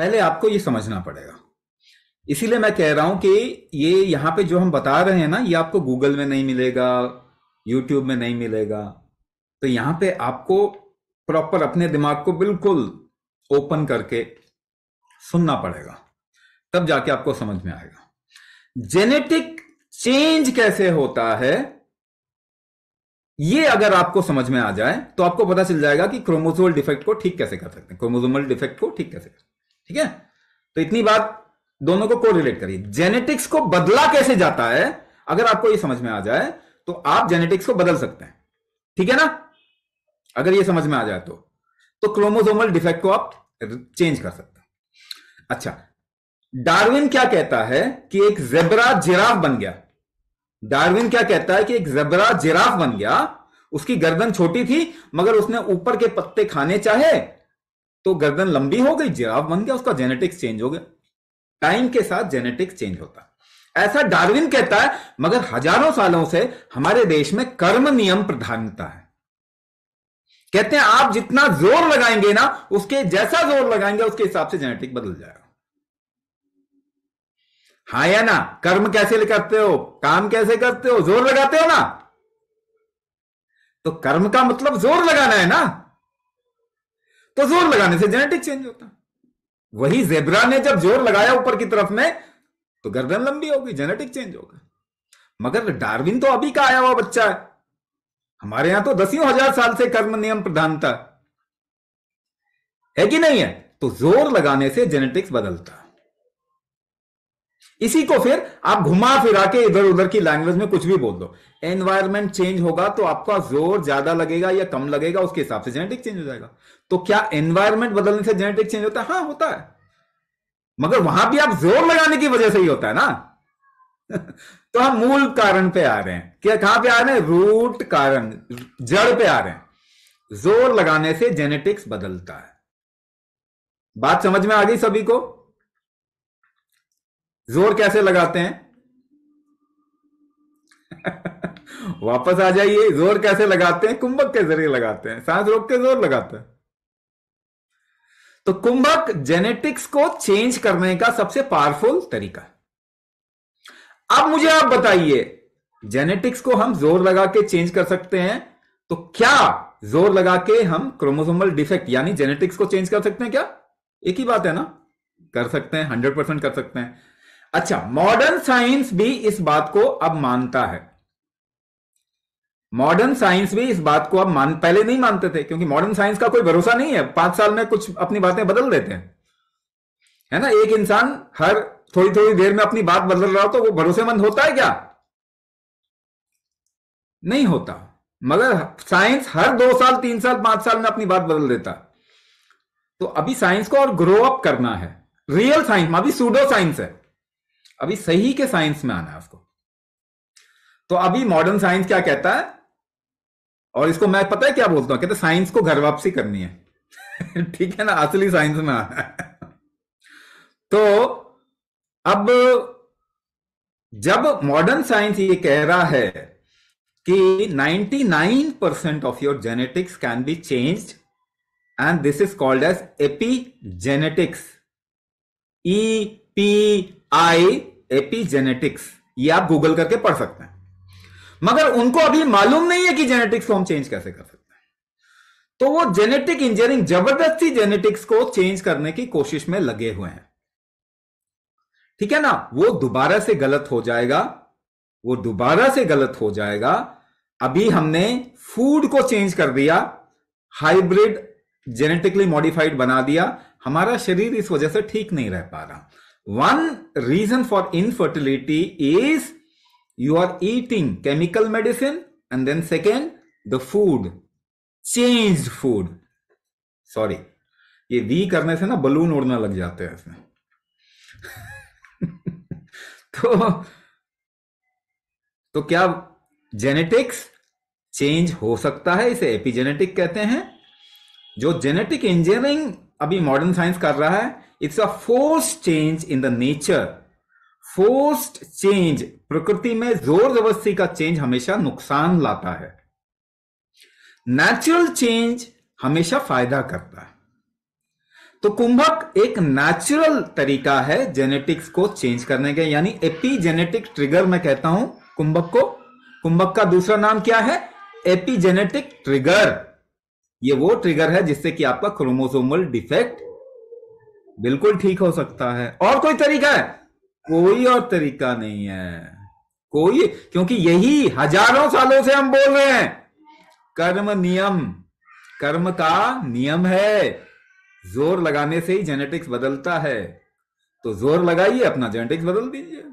पहले आपको ये समझना पड़ेगा। इसीलिए मैं कह रहा हूँ कि ये यहाँ पे जो हम बता रहे हैं ना, ये आपको गूगल में नहीं मिलेगा यूट्यूब में नहीं मिलेगा। तो यहाँ पे आपको प्रॉपर अपने दिमाग को बिल्कुल ओपन करके सुनना पड़ेगा। तब जाके आपको समझ में आएगा। जेनेटिक चेंज कैसे होता है? ये अगर आपको समझ में आ जाए तो आपको पता चल जाएगा कि क्रोमोसोमल डिफेक्ट को ठीक कैसे कर सकते हैं। क्रोमोसोमल डिफेक्ट को ठीक कैसे कर ठीक है? तो इतनी बात दोनों को कोरिलेट करिए। जेनेटिक्स को बदला कैसे जाता है, अगर आपको ये समझ में आ जाए तो आप जेनेटिक्स को बदल सकते हैं। ठीक है ना? अगर ये समझ में आ जाए तो। तो क्रोमोसोमल डिफेक्ट को आप चेंज कर सकते हैं। अच्छा डार्विन क्या कहता है कि एक जेबरा जिराफ बन गया? डार्विन क्या कहता है कि एक जेबरा जिराफ बन गया? उसकी गर्दन छोटी थी, मगर उसने ऊपर के पत्ते खाने चाहे तो गर्दन लंबी हो गई, जिराफ बन गया, उसका जेनेटिक्स चेंज हो गया। टाइम के साथ जेनेटिक्स चेंज होता। ऐसा डार्विन कहता है, मगर हज़ारों सालों से हमारे देश में कर्म नियम प्रधानता है। कहते हैं, आप जितना ज़ोर लगाएँगे ना, उसके जैसा ज़ोर लगाएँगे, उसके हिसाब से जेनेटिक बदल जाएगा। हाँ या ना? कर्म कैसे करते हो? काम कैसे करते हो? ज़ोर लगाते हो ना? तो कर्म का मतलब ज़ोर लगाना है ना? तो ज़ोर लगाने से जेनेटिक चेंज होता वही जेबरा ने जब ज़ोर लगाया ऊपर की तरफ़ में तो गर्दन लंबी होगी जेनेटिक चेंज होगा। मगर डार्विन तो अभी का आया हुआ बच्चा है। हमारे यहाँ तो दसियों हज़ार साल से कर्म नियम प्रधानता है। कि नहीं है? तो ज़ोर लगाने से जेनेटिक्स बदलता इसी को फिर आप घुमा फिरा के इधर उधर की लैंग्वेज में कुछ भी बोल दो। एनवायरमेंट चेंज होगा तो आपका ज़ोर ज़्यादा लगेगा या कम लगेगा, उसके हिसाब से जेनेटिक चेंज हो जाएगा। तो क्या एनवायरमेंट बदलने से जेनेटिक चेंज होता है? हाँ होता है। मगर वहाँ भी आप ज़ोर लगाने की वजह से ही होता है ना। तो हम मूल कारण पे आ रहे हैं। क्या, कहाँ पे आ रहे हैं? रूट कारण, जड़ पे आ रहे हैं। ज़ोर लगाने से जेनेटिक्स बदलता है। बात समझ में आ गई सभी को? ज़ोर कैसे लगाते हैं? वापस आ जाइए, ज़ोर कैसे लगाते हैं? कुंभक के ज़रिए लगाते हैं। सांस रोक के ज़ोर लगाते हैं। तो कुंभक जेनेटिक्स को चेंज करने का सबसे पावरफुल तरीका अब मुझे आप बताइए जेनेटिक्स को हम ज़ोर लगा के चेंज कर सकते हैं? तो क्या ज़ोर लगा के हम क्रोमोसोमल डिफेक्ट यानी जेनेटिक्स को चेंज कर सकते हैं क्या? एक ही बात है ना? कर सकते हैं हंड्रेड परसेंट कर सकते हैं। अच्छा मॉडर्न साइंस भी इस बात को अब मानता है। मॉडर्न साइंस भी इस बात को अब मान, पहले नहीं मानते थे, क्योंकि मॉडर्न साइंस का कोई भरोसा नहीं है। पाँच साल में कुछ अपनी बातें बदल देते हैं। है ना? एक इंसान हर थोड़ी थोड़ी देर में अपनी बात बदल रहा हो तो वो भरोसेमंद होता है क्या? नहीं होता। मगर साइंस हर दो साल, तीन साल, पाँच साल में अपनी बात बदल देता। तो अभी साइंस को और ग्रो अप करना है। रियल साइंस अभी सूडो साइंस है। अभी सही के साइंस में आना है उसको। तो अभी मॉडर्न साइंस क्या कहता है? और इसको मैं, पता है क्या बोलता हूँ? कहते साइंस को घर वापसी करनी है। ठीक है ना? असली साइंस में आना है। तो अब जब मॉडर्न साइंस ये कह रहा है कि 99 percent of your genetics can be changed and this is called as epigenetics E P I epigenetics ये आप गूगल करके पढ़ सकते हैं। मगर उनको अभी मालूम नहीं है कि जेनेटिक्स को हम चेंज कैसे कर सकते हैं। तो वो जेनेटिक इंजीनियरिंग ज़बरदस्ती जेनेटिक्स को चेंज करने की कोशिश में लगे हुए हैं। ठीक है ना? वो दोबारा से गलत हो जाएगा, वो दोबारा से गलत हो जाएगा। अभी हमने फ़ूड को चेंज कर दिया हाइब्रिड जेनेटिकली मॉडिफाइड बना दिया, हमारा शरीर इस वजह से ठीक नहीं रह पा रहा। One reason for infertility is you are eating chemical medicine and then second the food changed food sorry ये वी करने से ना बलून उड़ने लग जाते हैं इसमें तो तो क्या जेनेटिक्स चेंज हो सकता है इसे एपिजेनेटिक कहते हैं जो जेनेटिक इंजीनियरिंग अभी मॉडर्न साइंस कर रहा है it's a force change in the nature forced change प्रकृति में ज़ोर ज़बरदस्ती का चेंज हमेशा नुकसान लाता है। नेचुरल चेंज हमेशा फ़ायदा करता है। तो कुंभक एक नेचुरल तरीका है जेनेटिक्स को चेंज करने का। यानी एपीजेनेटिक ट्रिगर मैं कहता हूँ कुंभक को। कुंभक का दूसरा नाम क्या है? एपीजेनेटिक ट्रिगर ये वो ट्रिगर है जिससे कि आपका क्रोमोसोमल डिफेक्ट बिल्कुल ठीक हो सकता है। और कोई तरीका है? कोई और तरीका नहीं है। कोई, क्योंकि यही हज़ारों सालों से हम बोल रहे हैं। कर्म नियम। कर्म का नियम है। ज़ोर लगाने से ही जेनेटिक्स बदलता है। तो ज़ोर लगाइए, अपना जेनेटिक्स बदल दीजिए।